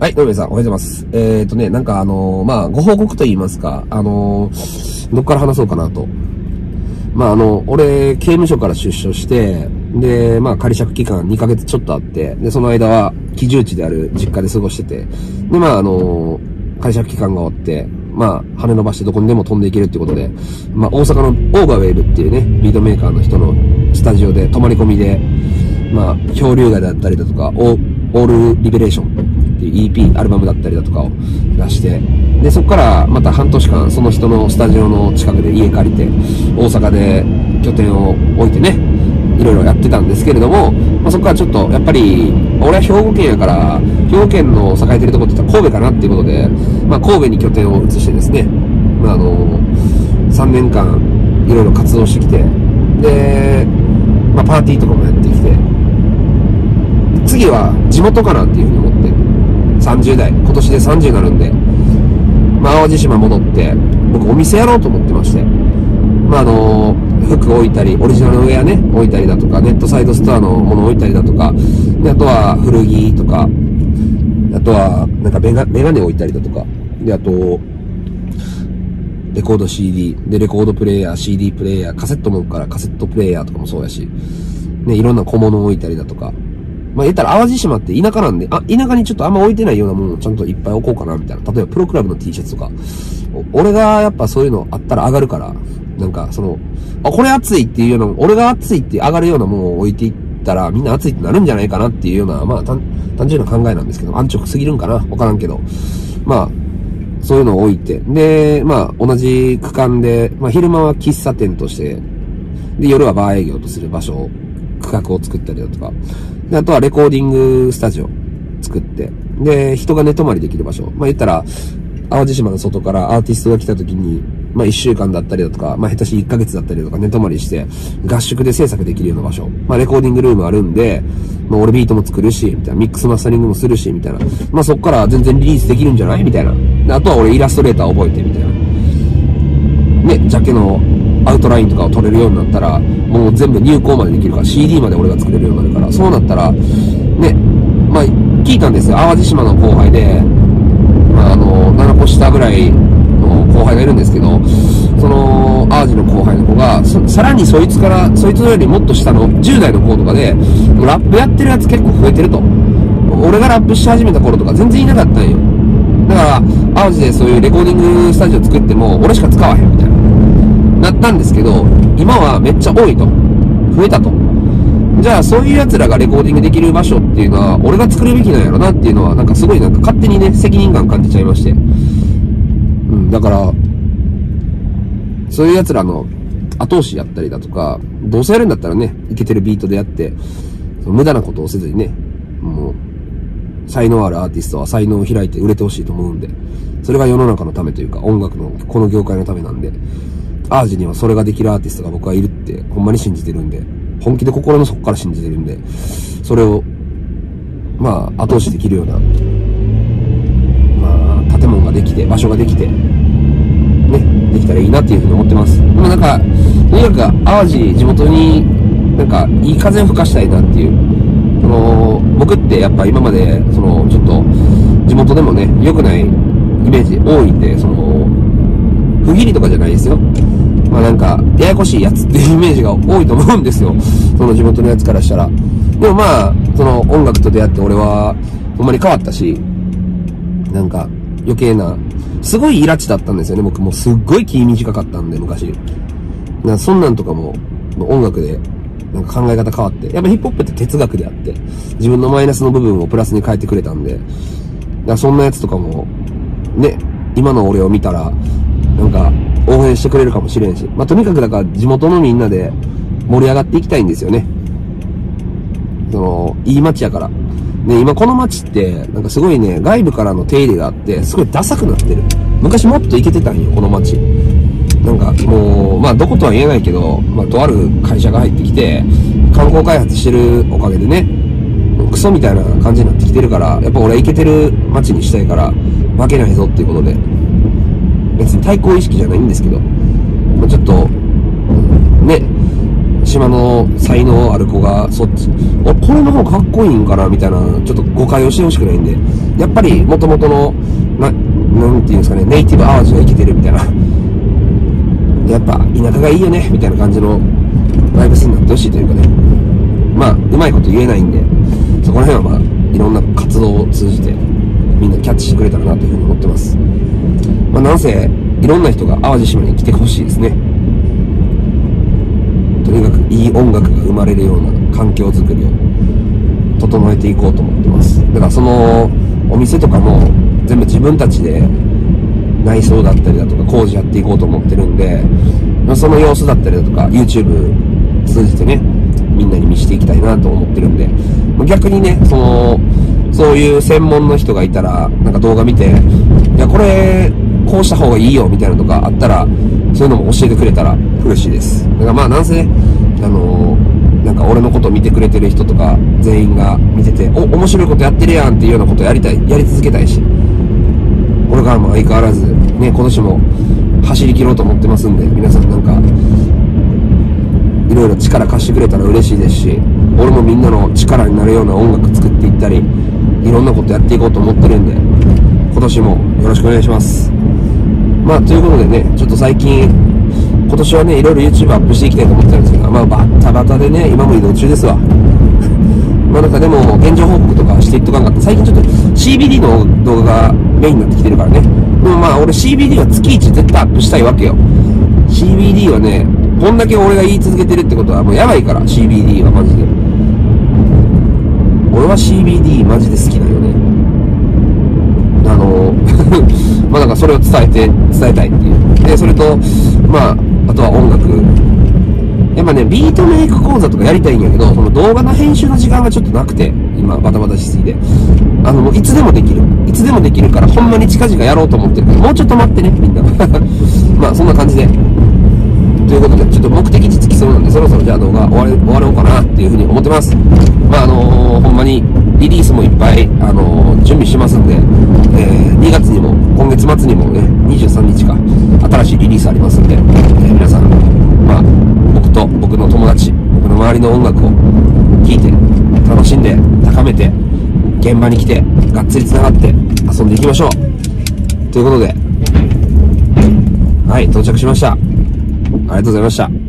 はい、どうも皆さん、おはようございます。えーとね、なんかあのーまあ、ご報告と言いますか、あのーどっから話そうかなと。まあ、あの、俺、刑務所から出所して、で、まあ、仮釈期間2ヶ月ちょっとあって、で、その間は、基住地である実家で過ごしてて、で、まあ、あのー仮釈期間が終わって、まあ、羽伸ばしてどこにでも飛んでいけるってことで、まあ、大阪のオーガウェーブっていうね、ビートメーカーの人のスタジオで泊まり込みで、まあ、漂流画だったりだとか、オールリベレーションっていう EP、アルバムだったりだとかを出して、で、そこからまた半年間、その人のスタジオの近くで家借りて、大阪で拠点を置いてね、いろいろやってたんですけれども、まあ、そこからちょっと、やっぱり、俺は兵庫県やから、兵庫県の栄えてるとこって言ったら神戸かなっていうことで、まあ、神戸に拠点を移してですね、まあ、あの、3年間、いろいろ活動してきて、で、まあ、パーティーとかもやってきて、次は地元かなっていうふうに思って、30代、今年で30になるんで、まあ、淡路島戻って、僕お店やろうと思ってまして、まあ、あの服置いたり、オリジナルのウェアね、置いたりだとか、ネットサイドストアのもの置いたりだとか、であとは古着とか、あとは、なんかメガメガネ置いたりだとか、で、あと、レコード CD、で、レコードプレイヤー、CD プレイヤー、カセットも置くからカセットプレイヤーとかもそうやし、ね、いろんな小物置いたりだとか、まあ、言ったら淡路島って田舎なんで、あ、田舎にちょっとあんま置いてないようなものをちゃんといっぱい置こうかな、みたいな。例えばプロクラブの T シャツとか。俺がやっぱそういうのあったら上がるから、なんかその、あ、これ熱いっていうような、俺が熱いって上がるようなものを置いていったら、みんな熱いってなるんじゃないかなっていうような、まあ単単純な考えなんですけど、安直すぎるんかなわからんけど。まあ、そういうのを置いて。で、まあ、同じ区間で、まあ、昼間は喫茶店として、で、夜はバー営業とする場所を、区画を作ったりだとか。で、あとはレコーディングスタジオ作って。で、人が寝泊まりできる場所。まあ、言ったら、淡路島の外からアーティストが来た時に、まあ、一週間だったりだとか、まあ、下手し一ヶ月だったりとか寝泊まりして、合宿で制作できるような場所。まあ、レコーディングルームあるんで、まあ、俺ビートも作るし、みたいな、ミックスマスタリングもするし、みたいな。まあ、そこから全然リリースできるんじゃない？みたいな。あとは俺イラストレーター覚えて、みたいな。ね、ジャケのアウトラインとかを取れるようになったら、もう全部入稿までできるから、CD まで俺が作れるようになるから、そうなったら、ね、まあ、聞いたんですよ。淡路島の後輩で、まあ、あの、7個下ぐらいの後輩がいるんですけど、その、淡路の後輩の子が、さらにそいつから、そいつよりもっと下の10代の子とかで、ラップやってるやつ結構増えてると。俺がラップし始めた頃とか全然いなかったんよ。だから、淡路でそういうレコーディングスタジオ作っても、俺しか使わへんみたいな。なったんですけど、今はめっちゃ多いと。増えたと。じゃあ、そういう奴らがレコーディングできる場所っていうのは、俺が作るべきなんやろなっていうのは、なんかすごいなんか勝手にね、責任感感じちゃいまして。うん、だから、そういう奴らの後押しやったりだとか、どうせやるんだったらね、いけてるビートでやって、その無駄なことをせずにね、もう、才能あるアーティストは才能を開いて売れてほしいと思うんで、それが世の中のためというか、音楽の、この業界のためなんで、アージにはそれができるアーティストが僕はいるって、ほんまに信じてるんで、本気で心の底から信じてるんで、それを、まあ、後押しできるような、まあ、建物ができて、場所ができて、ね、できたらいいなっていうふうに思ってます。でもなんか、とにかく淡路、地元に、なんか、いい風を吹かしたいなっていう、その、僕ってやっぱ今まで、その、ちょっと、地元でもね、良くないイメージ多いんで、その、不義理とかじゃないですよ。まあなんか、ややこしいやつっていうイメージが多いと思うんですよ。その地元のやつからしたら。でもまあ、その音楽と出会って俺は、ほんまに変わったし、なんか、余計な、すごいイラチだったんですよね。僕もすっごい気短かったんで、昔。なそんなんとかも、音楽で、なんか考え方変わって。やっぱヒップホップって哲学であって、自分のマイナスの部分をプラスに変えてくれたんで、だそんなやつとかも、ね、今の俺を見たら、なんか、応援してくれるかもしれんし。まあ、とにかくだから地元のみんなで盛り上がっていきたいんですよね。その、いい街やから。ね、今この街って、なんかすごいね、外部からの手入れがあって、すごいダサくなってる。昔もっとイケてたんよ、この街。なんかもう、まあどことは言えないけど、まあとある会社が入ってきて、観光開発してるおかげでね、クソみたいな感じになってきてるから、やっぱ俺はイケてる街にしたいから、負けないぞっていうことで、別に対抗意識じゃないんですけど、まあ、ちょっと、ね、島の才能ある子が、そっち、お、これの方かっこいいんかなみたいな、ちょっと誤解をしてほしくないんで、やっぱり元々の、な、なんていうんですかね、ネイティブ淡路が生きてるみたいな、やっぱ田舎がいいよね、みたいな感じのバイブスになってほしいというかね、まあ、うまいこと言えないんで、そこら辺はまあ、いろんな活動を通じて、みんなキャッチしてくれたらなというふうに思ってます。まあ、なんせ、いろんな人が淡路島に来てほしいですね。とにかくいい音楽が生まれるような環境づくりを整えていこうと思ってます。だからそのお店とかも全部自分たちで内装だったりだとか工事やっていこうと思ってるんで、まあ、その様子だったりだとか YouTube 通じてね、みんなに見せていきたいなと思ってるんで、逆にね、その、そういう専門の人がいたら、なんか動画見て、いや、これ、こうした方がいいよみたいなとかあったら、そういうのも教えてくれたら嬉しいです。だからまあなんせね、あのー、なんか俺のこと見てくれてる人とか全員が見てて、お、面白いことやってるやんっていうようなことやりたい、やり続けたいし、これからも相変わらず、ね、今年も走り切ろうと思ってますんで、皆さんなんか、いろいろ力貸してくれたら嬉しいですし、俺もみんなの力になるような音楽作っていったり、いろんなことやっていこうと思ってるんで、今年もよろしくお願いします。まあ、ということでね、ちょっと最近、今年はね、いろいろ YouTube アップしていきたいと思ってたんですけど、まあ、バッタバタでね、今も移動中ですわ。まあ、なんかでも、現状報告とかしていっとかんかった。最近ちょっと CBD の動画がメインになってきてるからね。でもまあ、俺 CBD は月1絶対アップしたいわけよ。CBD はね、こんだけ俺が言い続けてるってことはもうやばいから、CBD はマジで。俺は CBD マジで好きだよね。の まあなんかそれを伝えて、伝えたいっていう。で、それと、まあ、あとは音楽。やっぱね、ビートメイク講座とかやりたいんやけど、その動画の編集の時間がちょっとなくて、今、バタバタしすぎて。あの、もういつでもできる。いつでもできるから、ほんまに近々やろうと思ってるから、もうちょっと待ってね、みんな。まあ、そんな感じで。ということで、ちょっと目的地つきそうなんで、そろそろじゃあ動画終わ終わろうかなっていうふうに思ってます。まあ、あのー、ほんまに、リリースもいっぱい、あのー、準備しますんで、えー、2月にも、今月末にもね、23日か、新しいリリースありますんで、えー、皆さん、まあ、僕と僕の友達、僕の周りの音楽を聴いて、楽しんで、高めて、現場に来て、がっつり繋がって遊んでいきましょう。ということで、はい、到着しました。ありがとうございました。